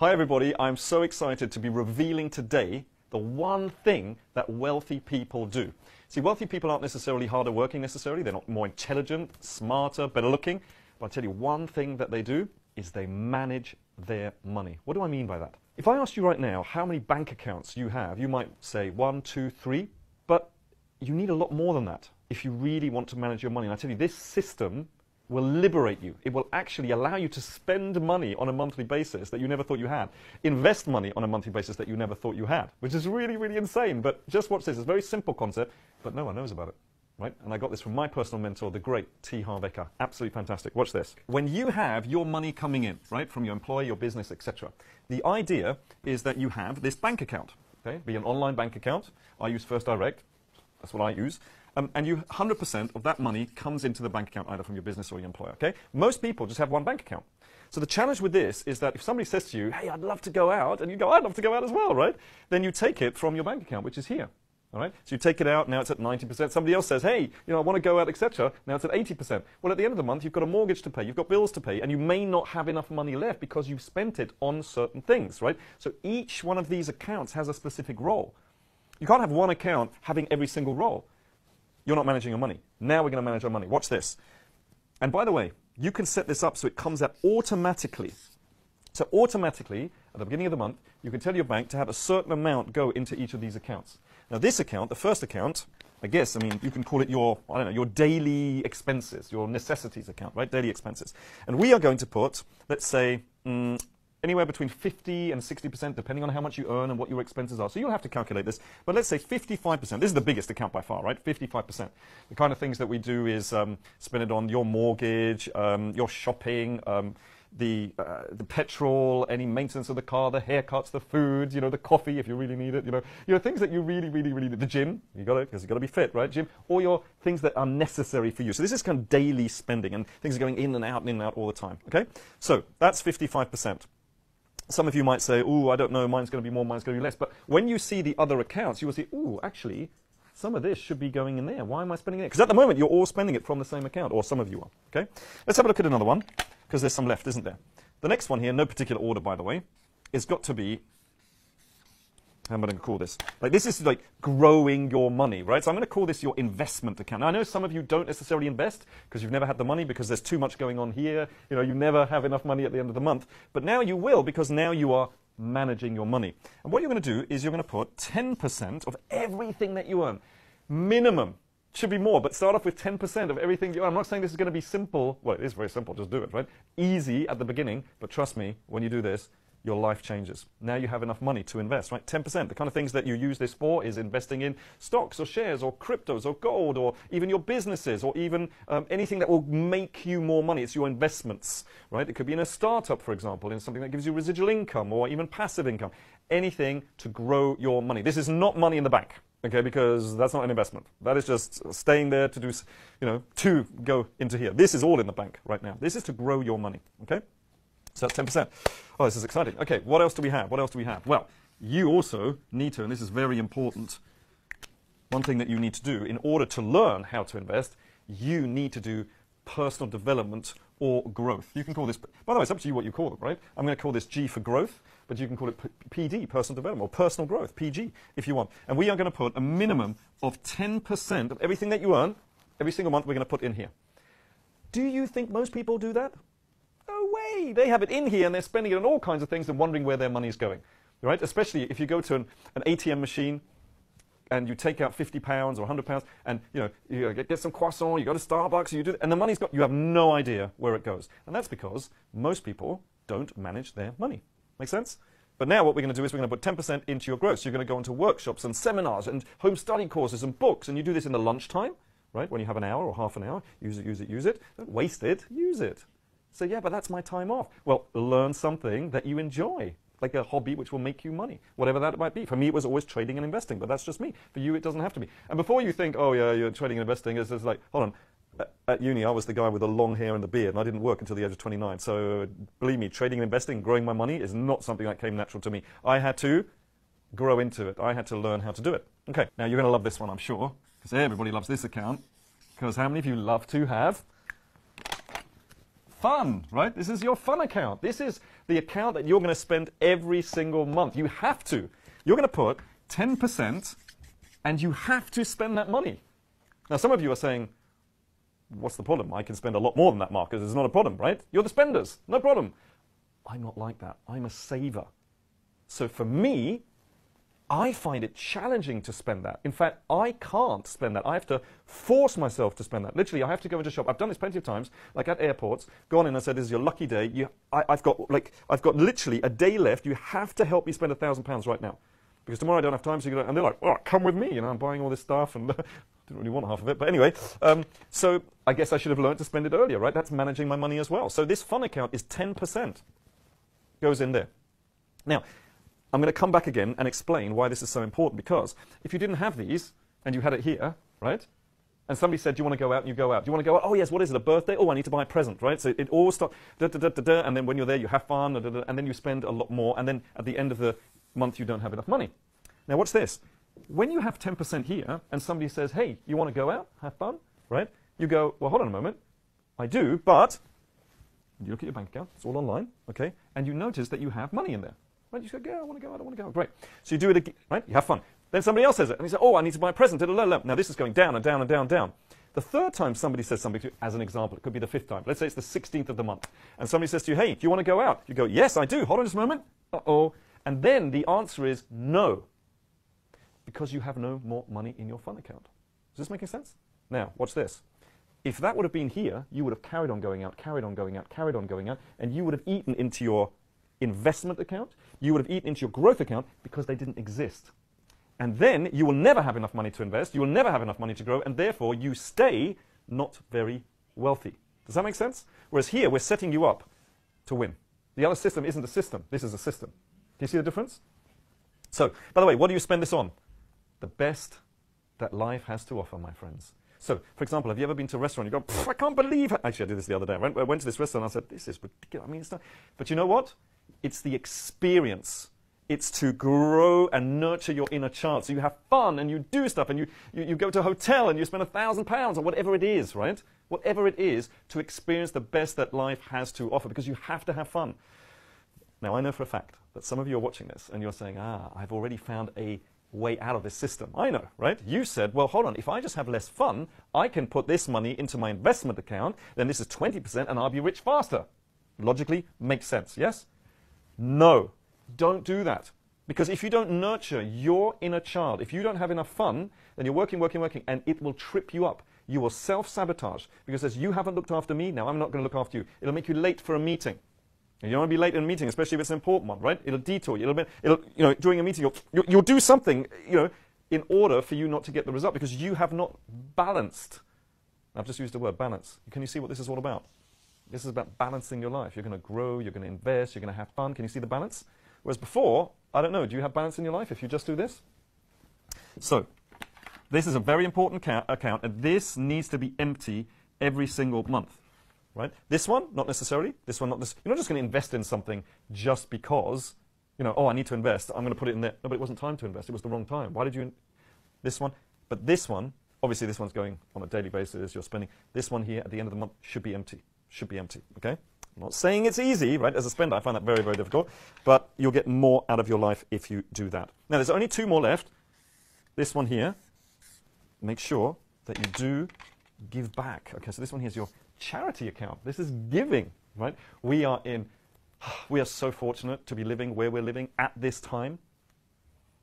Hi, everybody. I'm so excited to be revealing today the one thing that wealthy people do. See, wealthy people aren't necessarily harder working necessarily. They're not more intelligent, smarter, better looking. But I'll tell you one thing that they do is they manage their money. What do I mean by that? If I asked you right now how many bank accounts you have, you might say one, two, three. But you need a lot more than that if you really want to manage your money. And I tell you, this system will liberate you. It will actually allow you to spend money on a monthly basis that you never thought you had. Invest money on a monthly basis that you never thought you had, which is really, really insane. But just watch this. It's a very simple concept, but no one knows about it. Right? And I got this from my personal mentor, the great T. Harv Eker. Absolutely fantastic. Watch this. When you have your money coming in, right, from your employer, your business, etc., the idea is that you have this bank account. Okay? Be an online bank account. I use First Direct. That's what I use. Um, and you 100% of that money comes into the bank account either from your business or your employer. Okay? Most people just have one bank account. So the challenge with this is that if somebody says to you, "Hey, I'd love to go out," and you go, "I'd love to go out as well," right? Then you take it from your bank account, which is here. All right? So you take it out, now it's at 90%. Somebody else says, hey, you know, I want to go out, etc. Now it's at 80%. Well, at the end of the month, you've got a mortgage to pay, you've got bills to pay, and you may not have enough money left because you've spent it on certain things, right? So each one of these accounts has a specific role. You can't have one account having every single role. You're not managing your money. Now we're going to manage our money. Watch this. And by the way, you can set this up so it comes out automatically. So automatically, at the beginning of the month, you can tell your bank to have a certain amount go into each of these accounts. Now this account, the first account, I guess, I mean, you can call it your, I don't know, your daily expenses, your necessities account, right? Daily expenses. And we are going to put, let's say, mm, anywhere between 50 and 60%, depending on how much you earn and what your expenses are. So you'll have to calculate this. But let's say 55%. This is the biggest account by far, right? 55%. The kind of things that we do is um, spend it on your mortgage, um, your shopping, um, the, uh, the petrol, any maintenance of the car, the haircuts, the food, you know, the coffee if you really need it, you know, you know, things that you really, really, really need. The gym, you got it, because you got to be fit, right? Gym, all your things that are necessary for you. So this is kind of daily spending, and things are going in and out and in and out all the time. Okay, so that's 55%. Some of you might say, oh, I don't know, mine's going to be more, mine's going to be less. But when you see the other accounts, you will see, oh, actually, some of this should be going in there. Why am I spending it? Because at the moment, you're all spending it from the same account, or some of you are. Okay? Let's have a look at another one, because there's some left, isn't there? The next one here, no particular order, by the way, is got to be how am I going to call this? Like this is like growing your money, right? So I'm going to call this your investment account. Now, I know some of you don't necessarily invest because you've never had the money because there's too much going on here. You know, you never have enough money at the end of the month. But now you will because now you are managing your money. And what you're going to do is you're going to put 10% of everything that you earn, minimum. Should be more, but start off with 10% of everything you earn. I'm not saying this is going to be simple. Well, it is very simple. Just do it, right? Easy at the beginning, but trust me, when you do this, your life changes. Now you have enough money to invest, right? 10%. The kind of things that you use this for is investing in stocks or shares or cryptos or gold or even your businesses or even um, anything that will make you more money. It's your investments, right? It could be in a startup, for example, in something that gives you residual income or even passive income. Anything to grow your money. This is not money in the bank, okay, because that's not an investment. That is just staying there to do, you know, to go into here. This is all in the bank right now. This is to grow your money, okay? So that's 10%. Oh, this is exciting. Okay, what else do we have? What else do we have? Well, you also need to, and this is very important, one thing that you need to do in order to learn how to invest, you need to do personal development or growth. You can call this, by the way, it's up to you what you call it, right? I'm going to call this G for growth, but you can call it PD, personal development, or personal growth, PG, if you want. And we are going to put a minimum of 10% of everything that you earn, every single month, we're going to put in here. Do you think most people do that? They have it in here and they're spending it on all kinds of things and wondering where their money's going. Right? Especially if you go to an, an ATM machine and you take out 50 pounds or 100 pounds and you know you get, get some croissant, you go to Starbucks, you do, and the money's got, you have no idea where it goes. And that's because most people don't manage their money. Make sense? But now what we're going to do is we're going to put 10% into your growth. You're going to go into workshops and seminars and home study courses and books, and you do this in the lunchtime, right? When you have an hour or half an hour, use it, use it, use it. Don't waste it, use it. So yeah, but that's my time off. Well, learn something that you enjoy, like a hobby which will make you money, whatever that might be. For me, it was always trading and investing, but that's just me. For you, it doesn't have to be. And before you think, oh yeah, you're trading and investing, it's, like, hold on. At uni, I was the guy with the long hair and the beard, and I didn't work until the age of 29. So believe me, trading and investing, growing my money is not something that came natural to me. I had to grow into it. I had to learn how to do it. Okay, now you're going to love this one, I'm sure, because everybody loves this account. Because how many of you love to have fun, right? This is your fun account. This is the account that you're going to spend every single month. You have to. You're going to put 10% and you have to spend that money. Now, some of you are saying, what's the problem? I can spend a lot more than that, Marcus. It's not a problem, right? You're the spenders. No problem. I'm not like that. I'm a saver. So for me, I find it challenging to spend that. In fact, I can't spend that. I have to force myself to spend that. Literally, I have to go into a shop. I've done this plenty of times, like at airports. Gone in and said, "This is your lucky day. You, I, have got like, I've got literally a day left. You have to help me spend a thousand pounds right now, because tomorrow I don't have time." So you go, and they're like, "Oh, come with me." You know, I'm buying all this stuff and didn't really want half of it, but anyway. Um, so I guess I should have learned to spend it earlier, right? That's managing my money as well. So this fun account is 10% goes in there. Now, I'm going to come back again and explain why this is so important because if you didn't have these and you had it here, right? And somebody said, Do you want to go out? And you go out. Do you want to go out? Oh, yes, what is it? A birthday? Oh, I need to buy a present, right? So it all starts, da, da, da, da, da, and then when you're there, you have fun, da, da, da, and then you spend a lot more, and then at the end of the month, you don't have enough money. Now, watch this. When you have 10% here, and somebody says, Hey, you want to go out? Have fun, right? You go, Well, hold on a moment. I do, but you look at your bank account, it's all online, okay? And you notice that you have money in there. Right? You say, yeah, I want to go, I don't want to go. Great. So you do it again, right? You have fun. Then somebody else says it, and you say, oh, I need to buy a present. Now this is going down and down and down down. The third time somebody says something to you, as an example, it could be the fifth time. Let's say it's the 16th of the month, and somebody says to you, hey, do you want to go out? You go, yes, I do. Hold on just a moment. Uh-oh. And then the answer is no, because you have no more money in your fun account. Is this making sense? Now, watch this. If that would have been here, you would have carried on going out, carried on going out, carried on going out, and you would have eaten into your investment account, you would have eaten into your growth account because they didn't exist. And then you will never have enough money to invest, you will never have enough money to grow, and therefore you stay not very wealthy. Does that make sense? Whereas here, we're setting you up to win. The other system isn't a system, this is a system. Do you see the difference? So, by the way, what do you spend this on? The best that life has to offer, my friends. So, for example, have you ever been to a restaurant? You go, I can't believe it. Actually, I did this the other day. I went, I went to this restaurant and I said, this is ridiculous. I mean, it's not. But you know what? It's the experience. It's to grow and nurture your inner child. So you have fun and you do stuff and you, you, you go to a hotel and you spend a thousand pounds or whatever it is, right? Whatever it is to experience the best that life has to offer because you have to have fun. Now, I know for a fact that some of you are watching this and you're saying, ah, I've already found a way out of this system. I know, right? You said, well, hold on, if I just have less fun, I can put this money into my investment account, then this is 20% and I'll be rich faster. Logically, makes sense, yes? No, don't do that. Because if you don't nurture your inner child, if you don't have enough fun, then you're working, working, working, and it will trip you up. You will self sabotage because as you haven't looked after me, now I'm not going to look after you. It'll make you late for a meeting. And you don't want to be late in a meeting, especially if it's an important one, right? It'll detour you. It'll, it'll you know, during a meeting, you'll, you'll, you'll do something, you know, in order for you not to get the result because you have not balanced. I've just used the word balance. Can you see what this is all about? This is about balancing your life. You're going to grow, you're going to invest, you're going to have fun. Can you see the balance? Whereas before, I don't know, do you have balance in your life if you just do this? So, this is a very important account, and this needs to be empty every single month. Right? This one, not necessarily. This one, not this. You're not just going to invest in something just because, you know, oh, I need to invest. I'm going to put it in there. No, but it wasn't time to invest. It was the wrong time. Why did you? this one, but this one, obviously, this one's going on a daily basis. You're spending. This one here at the end of the month should be empty should be empty. Okay? I'm not saying it's easy, right? As a spender, I find that very, very difficult. But you'll get more out of your life if you do that. Now, there's only two more left. This one here. Make sure that you do give back. Okay, so this one here is your charity account. This is giving, right? We are in. We are so fortunate to be living where we're living at this time.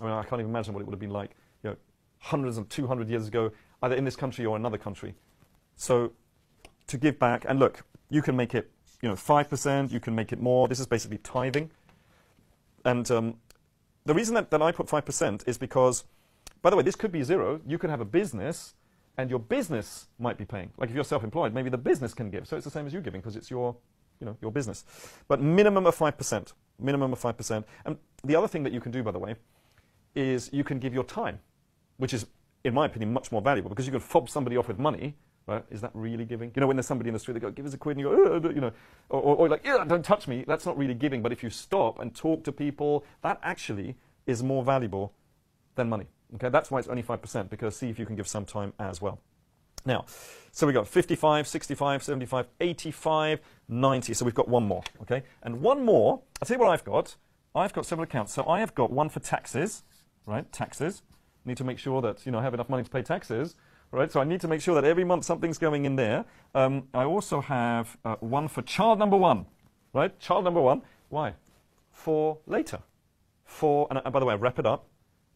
I mean, I can't even imagine what it would have been like, you know, hundreds and 200 years ago, either in this country or another country. So to give back, and look, you can make it, you know, 5%, you can make it more. This is basically tithing. And um, the reason that, that I put 5% is because, by the way, this could be zero. You could have a business, and your business might be paying. Like if you're self-employed, maybe the business can give. So it's the same as you giving because it's your, you know, your business. But minimum of 5%. Minimum of 5%. And the other thing that you can do, by the way, is you can give your time, which is, in my opinion, much more valuable because you can fob somebody off with money Right? Is that really giving? You know, when there's somebody in the street, they go, give us a quid, and you go, uh, uh, you know, or, or, or like, yeah, don't touch me. That's not really giving. But if you stop and talk to people, that actually is more valuable than money. Okay, that's why it's only 5%, because see if you can give some time as well. Now, so we've got 55, 65, 75, 85, 90. So we've got one more, okay? And one more, I'll tell you what I've got. I've got several accounts. So I have got one for taxes, right? Taxes. Need to make sure that, you know, I have enough money to pay taxes, right? So I need to make sure that every month something's going in there. Um, I also have uh, one for child number one, right? Child number one. Why? For later. For, and, and by the way, I wrap it up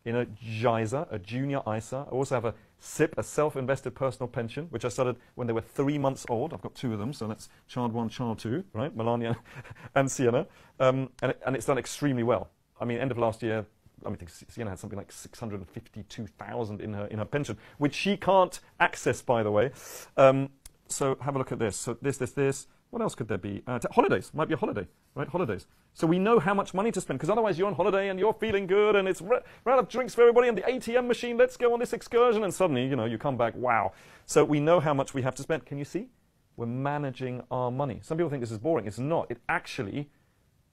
in a JISA, a junior ISA. I also have a SIPP, a self-invested personal pension, which I started when they were three months old. I've got two of them, so that's child one, child two, right? Melania and Sienna. Um, and, it, and it's done extremely well. I mean, end of last year, I mean, think Sienna had something like 652,000 in her, in her pension, which she can't access, by the way. Um, so have a look at this. So this, this, this. What else could there be? Uh, holidays. Might be a holiday, right? Holidays. So we know how much money to spend, because otherwise you're on holiday and you're feeling good and it's round of drinks for everybody and the ATM machine, let's go on this excursion, and suddenly, you know, you come back, wow. So we know how much we have to spend. Can you see? We're managing our money. Some people think this is boring. It's not. It actually,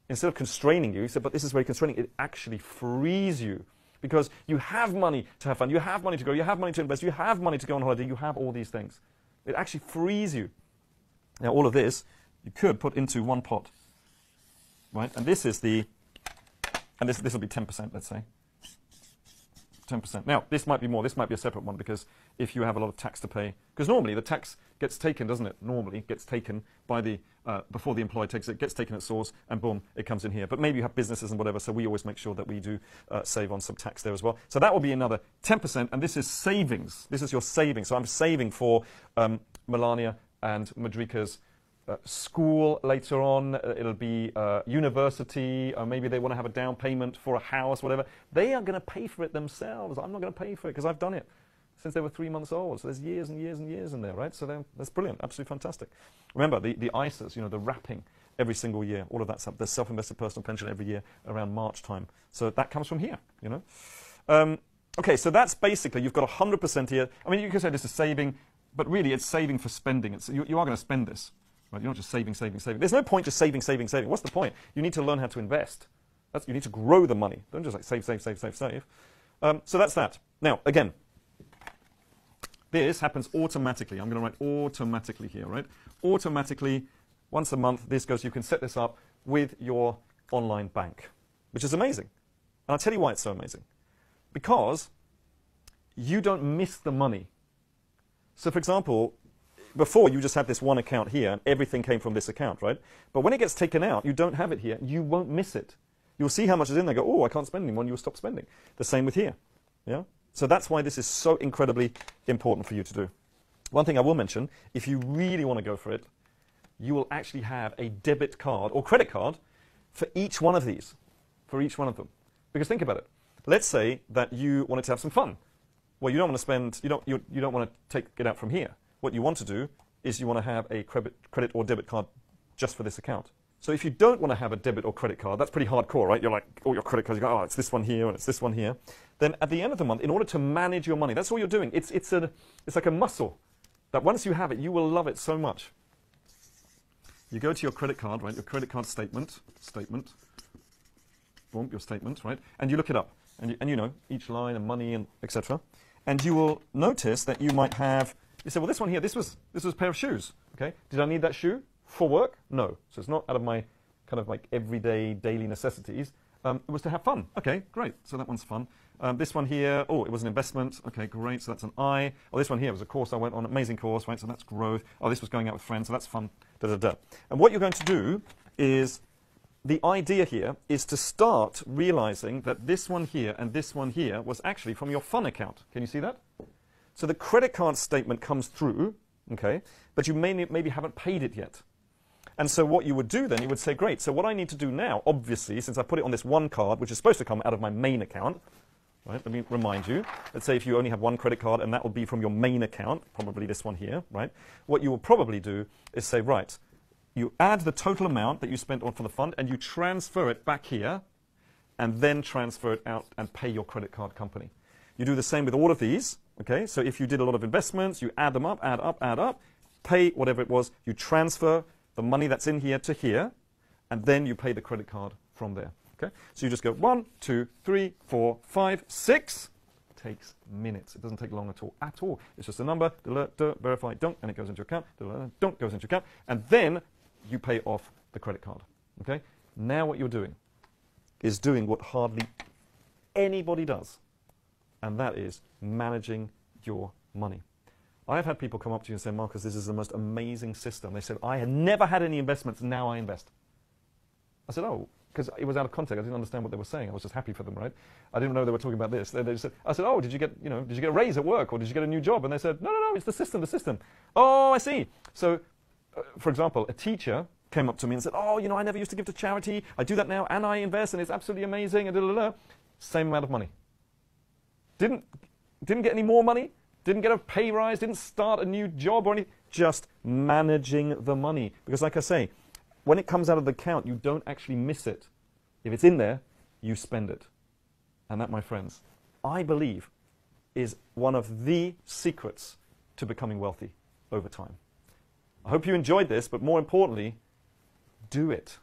instead of constraining you, he said, but this is very constraining, it actually frees you. Because you have money to have fun, you have money to go, you have money to invest, you have money to go on holiday, you have all these things. It actually frees you. Now, all of this you could put into one pot, right? And this is the, and this this will be 10%, let's say. 10%. Now, this might be more. This might be a separate one because if you have a lot of tax to pay, because normally the tax gets taken, doesn't it? Normally gets taken by the uh, before the employer takes it, gets taken at source, and boom, it comes in here. But maybe you have businesses and whatever, so we always make sure that we do uh, save on some tax there as well. So that will be another 10%, and this is savings. This is your savings. So I'm saving for um, Melania and Madrika's uh, school later on, uh, it'll be uh, university, or maybe they want to have a down payment for a house, whatever. They are going to pay for it themselves. I'm not going to pay for it because I've done it since they were three months old. So there's years and years and years in there, right? So that's brilliant, absolutely fantastic. Remember, the, the ISAs, you know, the wrapping every single year, all of that stuff. There's self-invested personal pension every year around March time. So that comes from here, you know. Um, okay, so that's basically, you've got 100% here. I mean, you can say this is saving, but really it's saving for spending. It's, you, you are going to spend this. Right? You're not just saving, saving, saving. There's no point just saving, saving, saving. What's the point? You need to learn how to invest. That's, you need to grow the money. Don't just like save, save, save, save, save. Um, so that's that. Now, again, this happens automatically. I'm going to write automatically here, right? Automatically, once a month, this goes, you can set this up with your online bank, which is amazing. And I'll tell you why it's so amazing. Because you don't miss the money. So, for example, before you just had this one account here and everything came from this account, right? But when it gets taken out, you don't have it here. You won't miss it. You'll see how much is in there. Go, oh, I can't spend anymore. And you'll stop spending. The same with here. Yeah. So that's why this is so incredibly important for you to do. One thing I will mention, if you really want to go for it, you will actually have a debit card or credit card for each one of these, for each one of them. Because think about it. Let's say that you wanted to have some fun. Well, you don't want to spend, you don't, you, you don't want to take it out from here. What you want to do is you want to have a credit, credit or debit card just for this account. So if you don't want to have a debit or credit card, that's pretty hardcore, right? You're like, all your credit cards, you go, oh, it's this one here and it's this one here. Then at the end of the month, in order to manage your money, that's all you're doing. It's, it's, a, it's like a muscle that once you have it, you will love it so much. You go to your credit card, right? Your credit card statement, statement, your statement, right? And you look it up. And you, and you know, each line and money and etc. And you will notice that you might have you say, well, this one here, this was, this was a pair of shoes. Okay, did I need that shoe for work? No. So it's not out of my kind of like everyday daily necessities. Um, it was to have fun. Okay, great. So that one's fun. Um, this one here, oh, it was an investment. Okay, great. So that's an I. Oh, this one here was a course I went on, amazing course, right? So that's growth. Oh, this was going out with friends, so that's fun. Da da da. And what you're going to do is the idea here is to start realizing that this one here and this one here was actually from your fun account. Can you see that? So the credit card statement comes through, okay, but you may maybe haven't paid it yet. And so what you would do then, you would say, great, so what I need to do now, obviously, since I put it on this one card, which is supposed to come out of my main account, right, let me remind you, let's say if you only have one credit card and that will be from your main account, probably this one here, right, what you will probably do is say, right, you add the total amount that you spent on for the fund and you transfer it back here and then transfer it out and pay your credit card company. You do the same with all of these, Okay, so if you did a lot of investments, you add them up, add up, add up, pay whatever it was, you transfer the money that's in here to here, and then you pay the credit card from there. Okay, so you just go one, two, three, four, five, six, takes minutes. It doesn't take long at all. At all. It's just a number, verify, dunk, and it goes into your account. Dunk goes into your account, and then you pay off the credit card. Okay. Now what you're doing is doing what hardly anybody does, and that is managing your money. I've had people come up to you and say, Marcus, this is the most amazing system. They said, I had never had any investments, now I invest. I said, oh, because it was out of context. I didn't understand what they were saying. I was just happy for them, right? I didn't know they were talking about this. They, they said, I said, oh, did you get, you know, did you get a raise at work or did you get a new job? And they said, no, no, no, it's the system, the system. Oh, I see. So, uh, for example, a teacher came up to me and said, oh, you know, I never used to give to charity. I do that now and I invest and it's absolutely amazing and da, da, da. Same amount of money. Didn't, didn't get any more money. Didn't get a pay rise. Didn't start a new job or anything. Just managing the money. Because like I say, when it comes out of the account, you don't actually miss it. If it's in there, you spend it. And that, my friends, I believe is one of the secrets to becoming wealthy over time. I hope you enjoyed this, but more importantly, do it.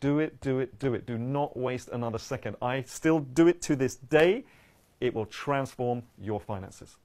Do it, do it, do it. Do not waste another second. I still do it to this day. It will transform your finances.